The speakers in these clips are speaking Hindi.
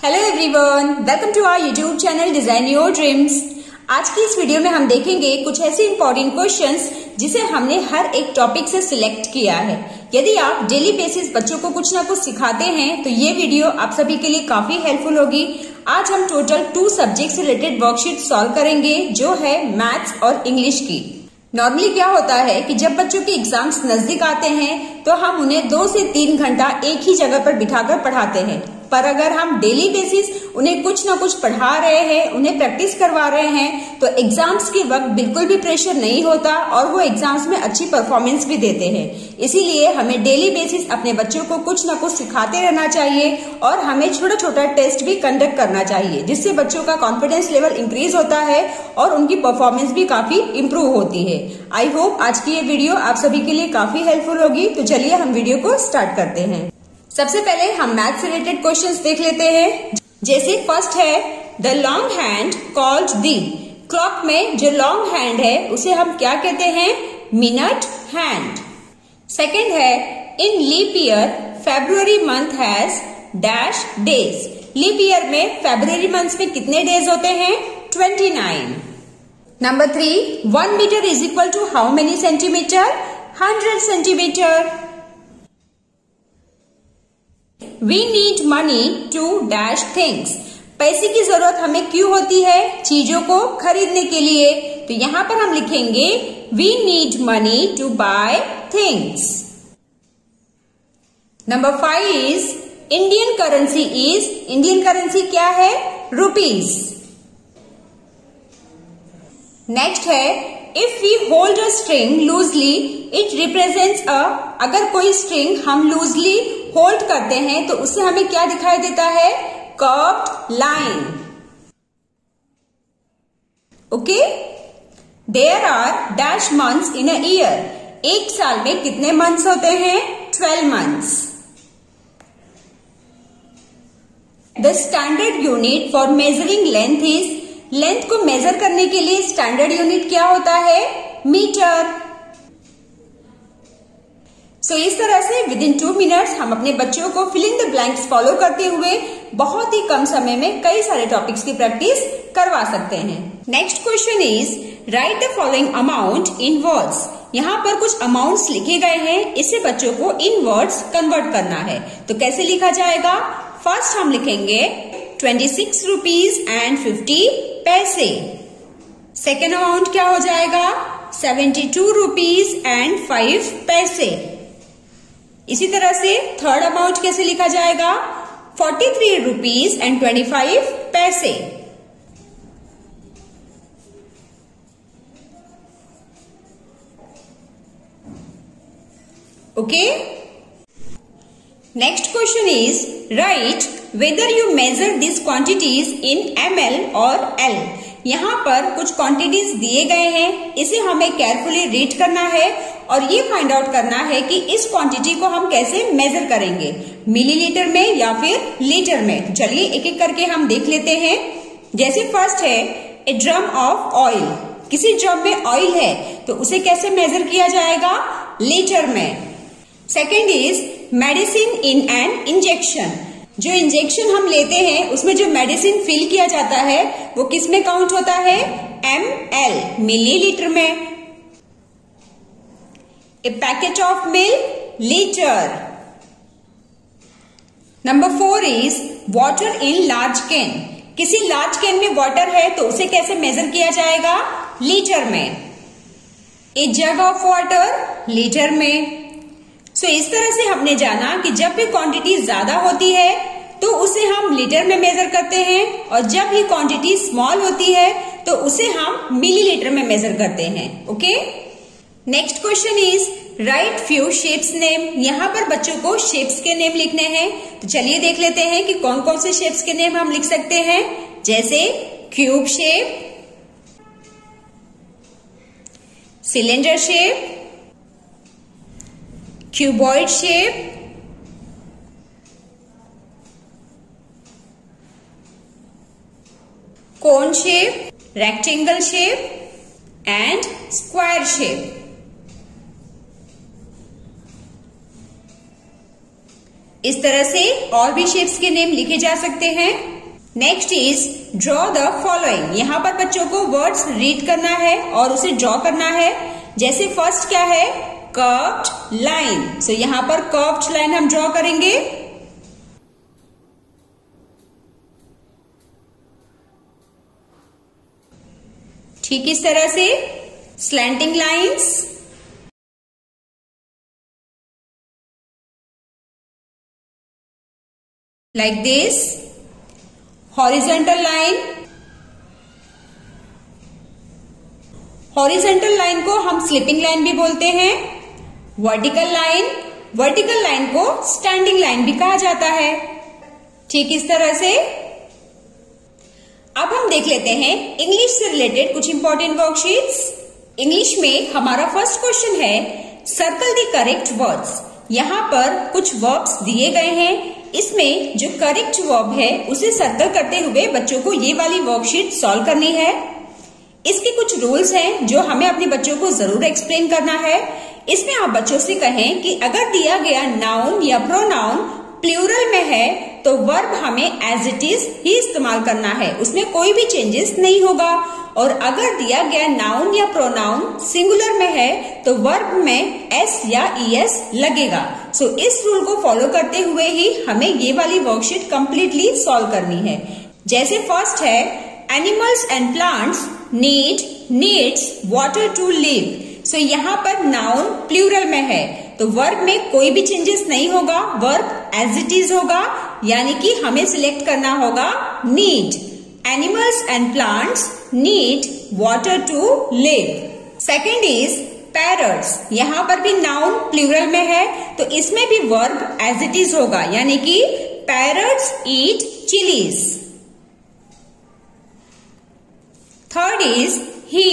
Hello everyone welcome to our YouTube channel design your dreams आज की इस वीडियो में हम देखेंगे कुछ ऐसे इंपॉर्टेंट क्वेश्चंस जिसे हमने हर एक टॉपिक से सिलेक्ट किया है। यदि आप डेली बेसिस बच्चों को कुछ ना कुछ सिखाते हैं तो ये वीडियो आप सभी के लिए काफ़ी हेल्पफुल होगी। आज हम total two subject related worksheet solve करेंगे, जो है मैथ्स और इंग्लिश की। नॉर्मली क्या होता है कि जब बच्चों के एग्ज़ाम्स नज़दीक आते हैं तो हम उन्हें दो से तीन घंटा एक ही जगह पर बिठाकर पढ़ाते हैं। पर अगर हम डेली बेसिस उन्हें कुछ ना कुछ पढ़ा रहे हैं, उन्हें प्रैक्टिस करवा रहे हैं तो एग्ज़ाम्स के वक्त बिल्कुल भी प्रेशर नहीं होता और वो एग्ज़ाम्स में अच्छी परफॉर्मेंस भी देते हैं। इसीलिए हमें डेली बेसिस अपने बच्चों को कुछ ना कुछ सिखाते रहना चाहिए और हमें छोटा छोटा टेस्ट भी कंडक्ट करना चाहिए, जिससे बच्चों का कॉन्फिडेंस लेवल इंक्रीज होता है और उनकी परफॉर्मेंस भी काफ़ी इम्प्रूव होती है। आई होप आज की ये वीडियो आप सभी के लिए काफ़ी हेल्पफुल होगी। तो चलिए हम वीडियो को स्टार्ट करते हैं। सबसे पहले हम मैथ से रिलेटेड क्वेश्चंस देख लेते हैं। जैसे फ़र्स्ट है the long hand called the clock में जो लॉन्ग हैंड है, उसे हम क्या कहते हैं? मिनट हैंड सेकेंड है in leap year February month has dash days leap year में फेब्रुवरी मंथ में कितने डेज़ होते हैं? Twenty nine number three one metre is equal to how many centimetre hundred centimetre we need money to dash things पैसे की ज़रूरत हमें क्यों होती है? चीज़ों को खरीदने के लिए। तो यहाँ पर हम लिखेंगे we need money to buy things number five is Indian currency is Indian currency क्या है? रुपीज़ नेक्स्ट है if we hold a string loosely it represents a अगर कोई स्ट्रिंग हम लूजली होल्ड करते हैं तो उससे हमें क्या दिखाई देता है? Curved line. Okay? There are dash months in a year. एक साल में कितने मंथ्स होते हैं? Twelve months. The standard unit for measuring length is, length को मेजर करने के लिए स्टैंडर्ड यूनिट क्या होता है? मीटर। सो so, इस तरह से विद इन टू मिनट्स हम अपने बच्चों को fill in the blanks follow करते हुए बहुत ही कम समय में कई सारे टॉपिक्स की प्रैक्टिस करवा सकते हैं। Next question is write the following amount in words यहाँ पर कुछ अमाउंट्स लिखे गए हैं इसे बच्चों को इन वर्ड्स कन्वर्ट करना है। तो कैसे लिखा जाएगा? फ़र्स्ट हम लिखेंगे twenty six rupees and fifty paise second amount क्या हो जाएगा? Seventy two rupees and five paise इसी तरह से थर्ड अमाउंट कैसे लिखा जाएगा? Forty three rupees and twenty five paise okay next question is write whether you measure this quantities in M L और एल यहाँ पर कुछ क्वांटिटीज दिए गए हैं। इसे हमें केयरफुली रीड करना है और ये फाइंड आउट करना है कि इस क्वांटिटी को हम कैसे मेजर करेंगे। मिलीलीटर में या फिर लीटर में? चलिए एक एक करके हम देख लेते हैं। जैसे फ़र्स्ट है ए ड्रम ऑफ़ ऑयल किसी ड्रम में ऑयल है तो उसे कैसे मेजर किया जाएगा? लीटर में। Second is medicine in an injection जो इंजेक्शन हम लेते हैं, उसमें जो मेडिसिन फिल किया जाता है, वो किसमें काउंट होता है? एम एल मिलीलीटर में। A packet of milk, liter. Number four is water in large can. किसी लार्ज कैन में वाटर है तो उसे कैसे मेजर किया जाएगा लीटर में a jug of water litre में सो so, इस तरह से हमने जाना कि जब भी क्वांटिटी ज़्यादा होती है तो उसे हम लीटर में मेजर करते हैं और जब भी क्वांटिटी स्मॉल होती है तो उसे हम मिलीलीटर में मेजर करते हैं okay okay? Next question is write few shapes name यहाँ पर बच्चों को शेप्स के नेम लिखने हैं। तो चलिए देख लेते हैं कि कौन कौन से शेप्स के नेम हम लिख सकते हैं। जैसे cube shape cylinder shape cuboid shape cone shape rectangle shape and square shape इस तरह से और भी शेप्स के नेम लिखे जा सकते हैं। Next is draw the following यहाँ पर बच्चों को वर्ड्स रीड करना है और उसे ड्रॉ करना है। जैसे फ़र्स्ट क्या है? कर्व्ड लाइन सो यहाँ पर कर्व्ड लाइन हम ड्रॉ करेंगे। ठीक इस तरह से slanting lines like this. Horizontal line. Horizontal line को हम स्लिपिंग लाइन भी बोलते हैं. वर्टिकल लाइन वर्टिकल लाइन को स्टैंडिंग लाइन भी कहा जाता है. ठीक इस तरह से. अब हम देख लेते हैं इंग्लिश से रिलेटेड कुछ इंपॉर्टेंट वर्कशीट्स इंग्लिश में हमारा फ़र्स्ट क्वेश्चन है सर्कल द करेक्ट वर्ड्स यहाँ पर कुछ वर्ब्स दिए गए हैं. इसमें जो करेक्ट वर्ब है, उसे सर्कल करते हुए बच्चों को ये वाली वर्कशीट सॉल्व करनी है। इसके कुछ रूल्स हैं जो हमें अपने बच्चों को ज़रूर एक्सप्लेन करना है। इसमें आप बच्चों से कहें कि अगर दिया गया नाउन या प्रोनाउन प्लूरल में है तो वर्ब हमें एज इट इज़ ही इस्तेमाल करना है। उसमें कोई भी चेंजेस नहीं होगा। और अगर दिया गया नाउन या प्रोनाउन सिंगुलर में है तो वर्ब में एस या ई एस लगेगा। सो so, इस रूल को फॉलो करते हुए ही हमें ये वाली वर्कशीट कम्प्लीटली सॉल्व करनी है। जैसे फ़र्स्ट है animals and plants need needs water to live so यहाँ पर नाउन प्लूरल में है। तो वर्ब में कोई भी चेंजेस नहीं होगा। वर्ब एज इट इज़ होगा। यानी कि हमें सिलेक्ट करना होगा need animals and plants need water to live second is parrots यहाँ पर भी नाउन प्लूरल में है तो इसमें भी वर्ब एज इट इज़ होगा, यानी कि parrots eat chillies third is he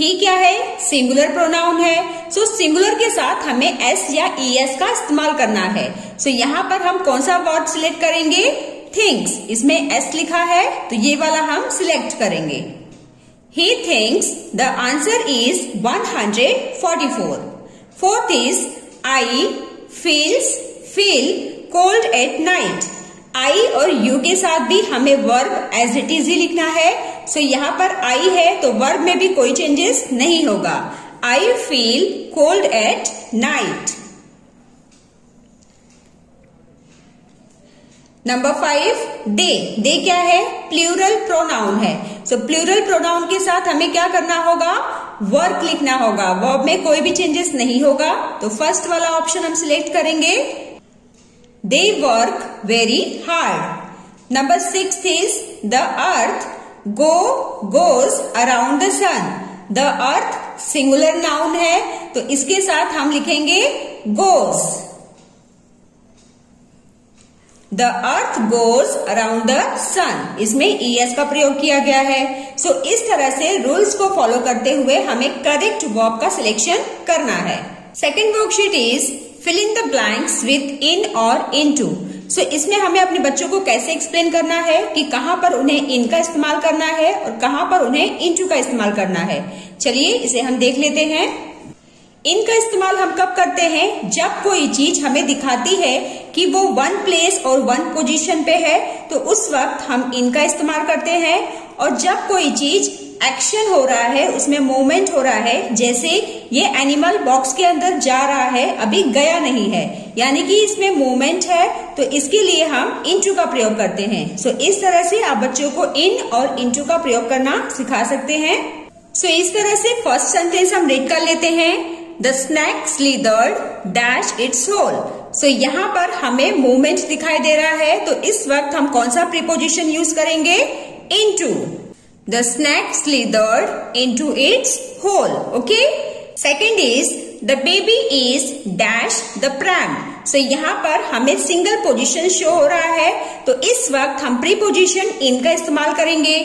he क्या है? सिंगुलर प्रोनाउन है। सो so, सिंगुलर के साथ हमें एस या ई एस का इस्तेमाल करना है। सो so, यहाँ पर हम कौन सा वर्ड सिलेक्ट करेंगे? थिंग्स इसमें एस लिखा है तो ये वाला हम सिलेक्ट करेंगे। He thinks the answer is 144 fourth is I feels feel cold at night I और यू के साथ भी हमें वर्ब एज इट इज़ ही लिखना है। सो यहाँ पर आई है तो वर्ब में भी कोई चेंजेस नहीं होगा. I feel cold at night number five they they क्या है? प्लूरल प्रोनाउन है. सो so, प्लूरल प्रोनाउन के साथ हमें क्या करना होगा? वर्क लिखना होगा. वर्ब में कोई भी चेंजेस नहीं होगा. तो फ़र्स्ट वाला ऑप्शन हम सिलेक्ट करेंगे. They work very hard number six is the earth go goes around the sun the earth singular noun है तो इसके साथ हम लिखेंगे goes the earth goes around the sun इसमें ई एस का प्रयोग किया गया है. सो so, इस तरह से रूल्स को फॉलो करते हुए हमें करेक्ट वर्ब का सिलेक्शन करना है. Second worksheet is fill in the blanks with in और इन टू सो इसमें हमें अपने बच्चों को कैसे एक्सप्लेन करना है कि कहाँ पर उन्हें इन का इस्तेमाल करना है और कहाँ पर उन्हें इंटू का इस्तेमाल करना है। चलिए, इसे हम देख लेते हैं। इनका इस्तेमाल हम कब करते हैं? जब कोई चीज़ हमें दिखाती है कि वो वन प्लेस और वन पोजीशन पे है तो उस वक्त हम इनका इस्तेमाल करते हैं। और जब कोई चीज़ एक्शन हो रहा है उसमें मूवमेंट हो रहा है जैसे ये एनिमल बॉक्स के अंदर जा रहा है अभी गया नहीं है। यानी कि इसमें मूवमेंट है तो इसके लिए हम इंटू का प्रयोग करते हैं। सो so, इस तरह से आप बच्चों को इन और इंटू का प्रयोग करना सिखा सकते हैं। सो so, इस तरह से फ़र्स्ट सेंटेंस हम रीड कर लेते हैं। The snake slithered dash its hole so यहाँ पर हमें मूवमेंट दिखाई दे रहा है तो इस वक्त हम कौन सा प्रिपोजिशन यूज़ करेंगे? Into The snack slithered into its hole. Okay. Second is, the baby is dash the pram. So, यहाँ पर हमें सिंगल पोजीशन शो हो रहा है तो इस वक्त हम प्रीपोजिशन इन का इस्तेमाल करेंगे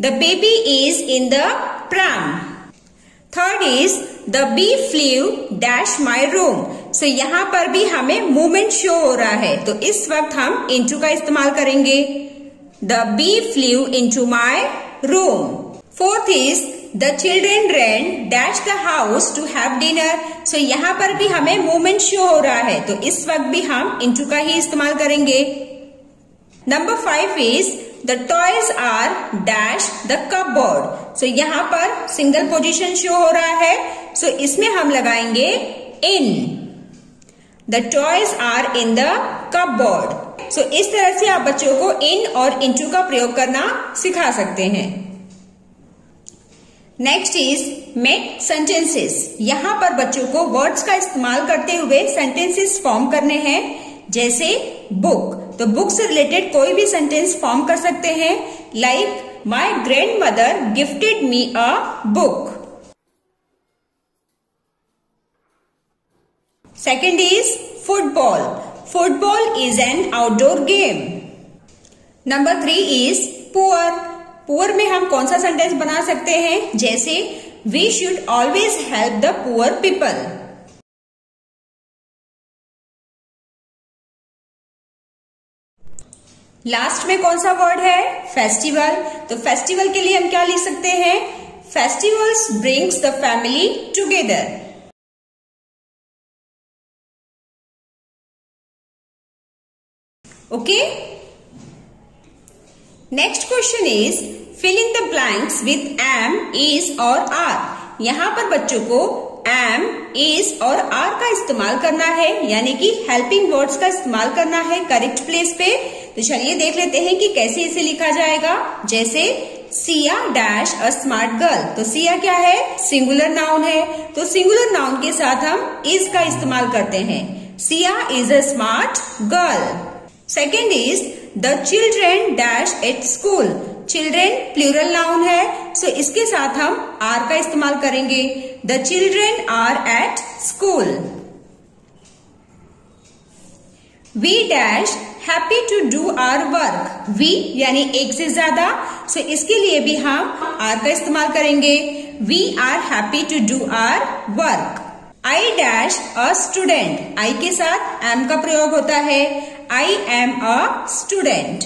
the baby is in the pram third is the bee flew dash my room so यहाँ पर भी हमें मूवमेंट शो हो रहा है तो इस वक्त हम इंटू का इस्तेमाल करेंगे the bee flew into my room. Fourth is the children ran dash the house to have dinner so यहाँ पर भी हमें मूवमेंट शो हो रहा है। तो इस वक्त भी हम इंटू का ही इस्तेमाल करेंगे। Number five is the toys are dash the cupboard so यहाँ पर सिंगल पोजिशन शो हो रहा है। सो so, इसमें हम लगाएँगे in the toys are in the cupboard so इस तरह से आप बच्चों को इन और इंटू का प्रयोग करना सिखा सकते हैं। नेक्स्ट इज़ मेक सेंटेंसेस यहाँ पर बच्चों को वर्ड्स का इस्तेमाल करते हुए सेंटेंसेस फॉर्म करने हैं, जैसे बुक तो बुक से रिलेटेड कोई भी सेंटेंस फॉर्म कर सकते हैं like my grandmother gifted me a book second is football football is an outdoor game number three is poor poor में हम कौन सा सेंटेंस बना सकते हैं? जैसे we should always help the poor people last में कौन सा वर्ड है? फेस्टिवल तो फेस्टिवल के लिए हम क्या लिख सकते हैं? Festivals brings the family together okay next question is fill in the blanks with am is और आर यहाँ पर बच्चों को एम इज़ और आर का इस्तेमाल करना है, यानी कि हेल्पिंग वर्ड्स का इस्तेमाल करना है करेक्ट प्लेस पे। तो चलिए देख लेते हैं कि कैसे इसे लिखा जाएगा। जैसे, Siya dash a smart girl. तो सिया क्या है? सिंगुलर नाउन है। तो सिंगुलर नाउन के साथ हम इज़ का इस्तेमाल करते हैं। Siya is a smart girl. Second is the children dash at school children plural noun है सो so इसके साथ हम आर का इस्तेमाल करेंगे. The children are at school we dash happy to do our work we यानी एक से ज़्यादा सो so इसके लिए भी हम आर का इस्तेमाल करेंगे. We are happy to do our work I dash a student I के साथ एम का प्रयोग होता है. I am a student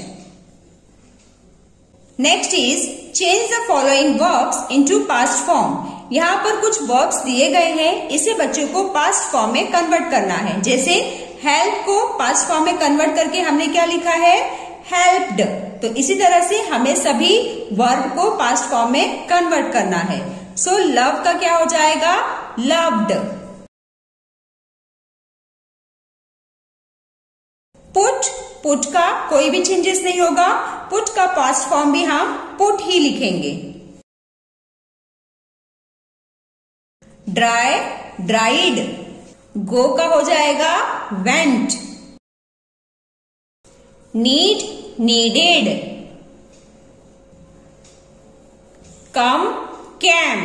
next is change the following verbs into past form यहाँ पर कुछ वर्ब्स दिए गए हैं इसे बच्चों को पास्ट फॉर्म में कन्वर्ट करना है। जैसे हेल्प को पास्ट फॉर्म में कन्वर्ट करके हमने क्या लिखा है? हेल्प्ड तो इसी तरह से हमें सभी वर्ब को पास्ट फॉर्म में कन्वर्ट करना है। सो so, लव का क्या हो जाएगा? लव्ड पुट पुट का कोई भी चेंजेस नहीं होगा। पुट का पास्ट फॉर्म भी हम पुट ही लिखेंगे। ड्राई ड्राइड गो का हो जाएगा। Went need needed come came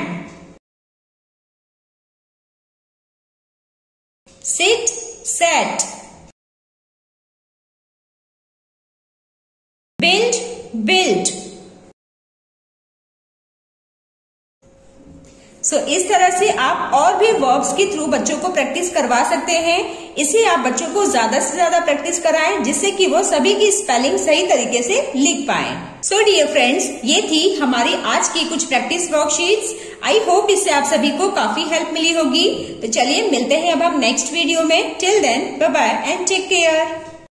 sit sat build built so so, इस तरह से आप और भी वर्ब्स के थ्रू बच्चों को प्रैक्टिस करवा सकते हैं। इसे आप बच्चों को ज़्यादा से ज़्यादा प्रैक्टिस कराएँ जिससे कि वो सभी की स्पेलिंग सही तरीके से लिख पाए। सो डियर फ्रेंड्स ये थी हमारी आज की कुछ प्रैक्टिस वर्कशीट्स आई होप इससे आप सभी को काफ़ी हेल्प मिली होगी। तो चलिए मिलते हैं अब हम नेक्स्ट वीडियो में। Till then bye bye and take care